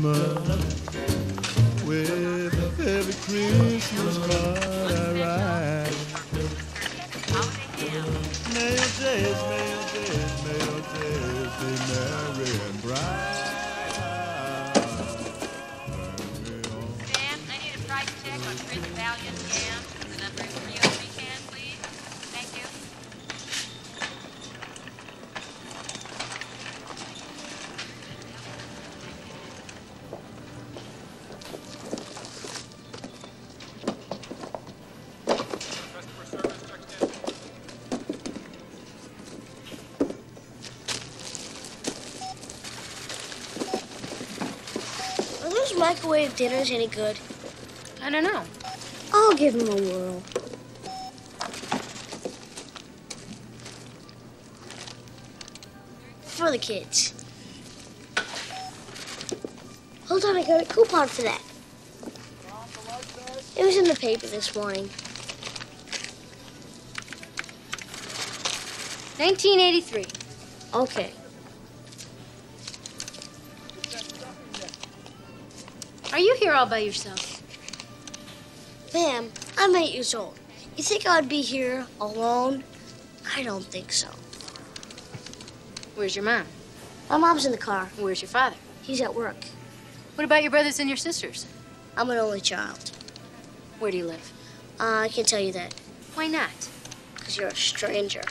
Christmas. With every Christmas card I write. May your days, may your days, may your days be merry and bright. Dan, I need a price check on Chris Valiant Jam. Microwave dinners any good? I don't know. I'll give them a whirl. For the kids. Hold on, I got a coupon for that. It was in the paper this morning. 1983. Okay. Are you here all by yourself? Ma'am, I'm eight years old. You think I'd be here alone? I don't think so. Where's your mom? My mom's in the car. Where's your father? He's at work. What about your brothers and your sisters? I'm an only child. Where do you live? Uh, I can't tell you that Why not? because you're a stranger.